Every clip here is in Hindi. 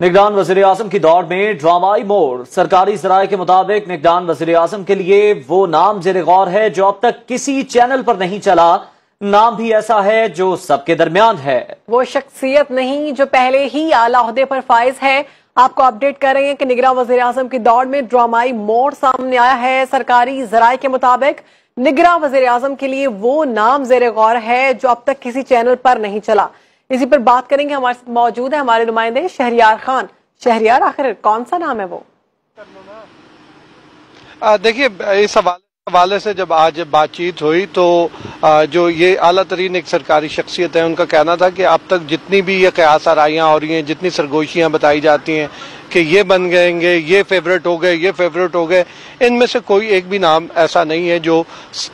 निगरान वज़ीर आज़म की दौड़ में ड्रामाई मोड़। सरकारी जराये के मुताबिक निगरान वज़ीर आज़म के लिए वो नाम जेर गौर है, जो अब तक किसी चैनल पर नहीं चला। नाम भी ऐसा है जो सबके दरमियान है। वो शख्सियत नहीं, जो पहले ही आला पर फाइज है। आपको अपडेट कर रहे हैं कि निगरान वज़ीर आज़म की दौड़ में ड्रामाई मोड़ सामने आया है। सरकारी जराये के मुताबिक निगरान वज़ीर आज़म के लिए वो नाम जेर गौर है, जो अब तक किसी चैनल पर नहीं चला। इसी पर बात करेंगे, हमारे साथ मौजूद है हमारे नुमाइंदे शहरियार खान। शहरियार, आखिर कौन सा नाम है वो? देखिए, इस हवाले से जब आज बातचीत हुई तो जो ये अला तरीन एक सरकारी शख्सियत है, उनका कहना था कि अब तक जितनी भी ये कयास आराइयाँ हो रही हैं, जितनी सरगोशियाँ बताई जाती हैं, कि ये बन गएँगे, ये फेवरेट हो गए, ये फेवरेट हो गए, इनमें से कोई एक भी नाम ऐसा नहीं है जो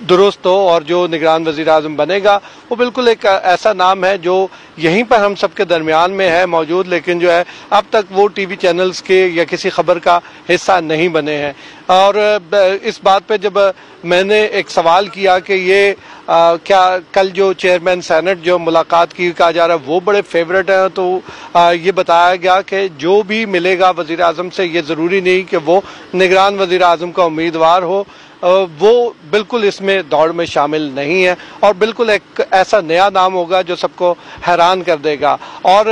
दुरुस्त हो और जो निगरान वज़ीर अजम बनेगा। वो बिल्कुल एक ऐसा नाम है जो यहीं पर हम सबके दरमियान में है, मौजूद, लेकिन जो है, अब तक वो टी वी चैनल्स के या किसी खबर का हिस्सा नहीं बने हैं। और इस बात पर जब मैंने एक सवाल किया कि ये आ, क्या कल जो चेयरमैन सेनेट जो मुलाकात की कहा जा रहा है वो बड़े फेवरेट हैं? तो आ, ये बताया गया कि जो भी मिलेगा वज़ीर अजम से ये ज़रूरी नहीं कि वो निगरान वज़ीर अजम का उम्मीदवार हो। वो बिल्कुल इसमें दौड़ में शामिल नहीं है और बिल्कुल एक ऐसा नया नाम होगा जो सबको हैरान कर देगा। और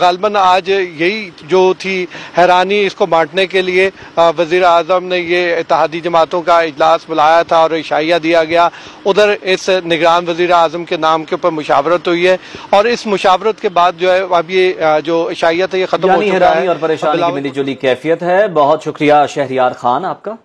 गालबन आज यही जो थी हैरानी इसको बांटने के लिए वज़ीर अजम ने ये इतिहादी जमातों का इजलास बुलाया था और इशाइया दिया गया। उधर इस निगरान वज़ीर अजम के नाम के ऊपर मुशावरत हुई है और इस मुशावरत के बाद जो है अब ये जो इशाइया था ये खत्म हो चुका है। और परेशानी मिली जुली कैफियत है। बहुत शुक्रिया शहरियार खान आपका।